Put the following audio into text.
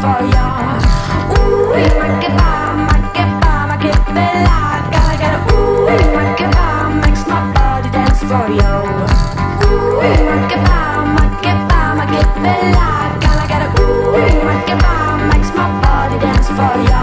for ya Uy, make it by, make it by, make it feel like Gotta get it, ooh, make it by, makes my body dance for ya Ooh, make it by, make it by, make it feel like Gotta get it, ooh, make it by, makes my body dance for ya